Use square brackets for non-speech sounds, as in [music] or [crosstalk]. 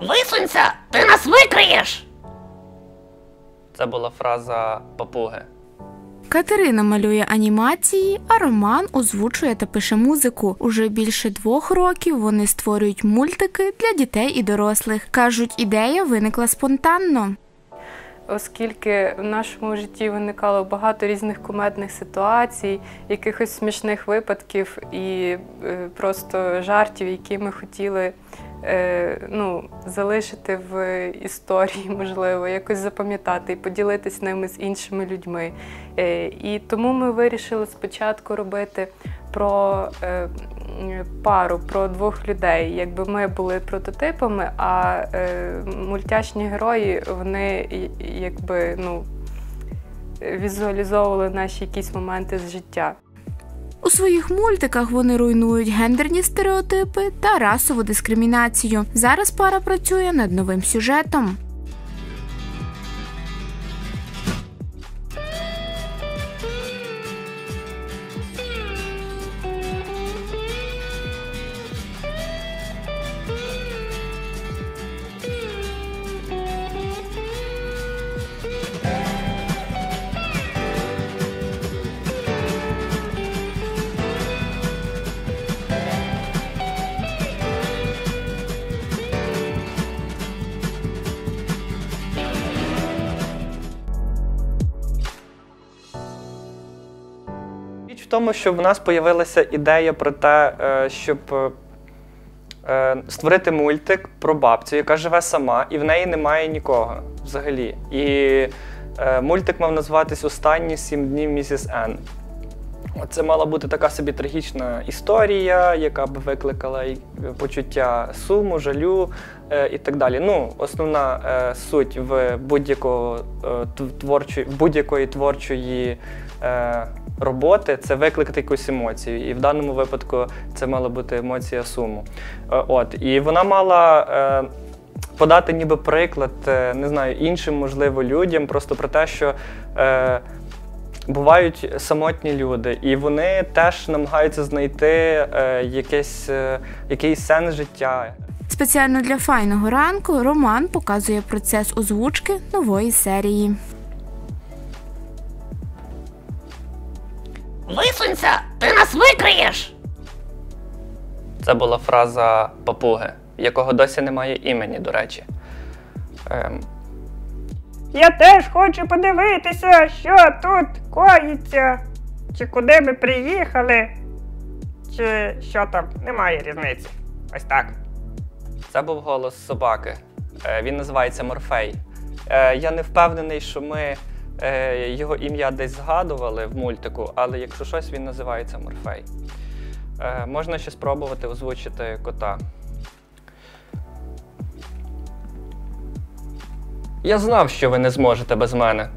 Висунься, ти нас викриєш! Це була фраза папуги. Катерина малює анімації, а Роман озвучує та пише музику. Уже більше двох років вони створюють мультики для дітей і дорослих. кажуть, ідея виникла спонтанно. оскільки в нашому житті виникало багато різних кумедних ситуацій, якихось смішних випадків і е, просто жартів, які ми хотіли ну, залишити в історії, [laughs] можливо, якось запам'ятати і поділитися ними з іншими людьми. Е, І тому ми вирішили спочатку робити про е, пару, про двох людей. Якби ми були прототипами, а е, мультяшні герої вони якби ну, візуалізовували наші якісь моменти з життя. У своїх мультиках вони руйнують гендерні стереотипи та расову дискримінацію. Зараз пара працює над новим сюжетом. В тому, що в нас з'явилася ідея про те, е, щоб е, е, створити мультик про бабцю, яка живе сама, і в неї немає нікого взагалі. І мультик мав називатись Останні сім днів місіс Н. Це мала бути така собі трагічна історія, яка б викликала почуття суму, жалю е, і так далі. Ну, основна е, суть в будь-якого е, творчої, будь-якої творчої роботи це викликати якусь емоцію. І в даному випадку це мала бути емоція суму. Е, от, і вона мала. Е, Подати ніби приклад, е, не знаю, іншим, можливо, людям, просто про те, що е, бувають самотні люди, і вони теж намагаються знайти е, якесь, е, якийсь сенс життя. Спеціально для файного ранку Роман показує процес озвучки нової серії. Висунься, ти нас викриєш! Це була фраза папуги, якого досі немає імені, до речі. Ем, Я теж хочу подивитися, що тут коїться. Чи куди ми приїхали, чи що там, немає різниці. Ось так. Це був голос собаки. Е, Він називається Морфей. Е, Я не впевнений, що ми е, його ім'я десь згадували в мультику, але якщо щось, він називається Морфей. Е, Можна ще спробувати озвучити кота. Я знав, що ви не зможете без мене.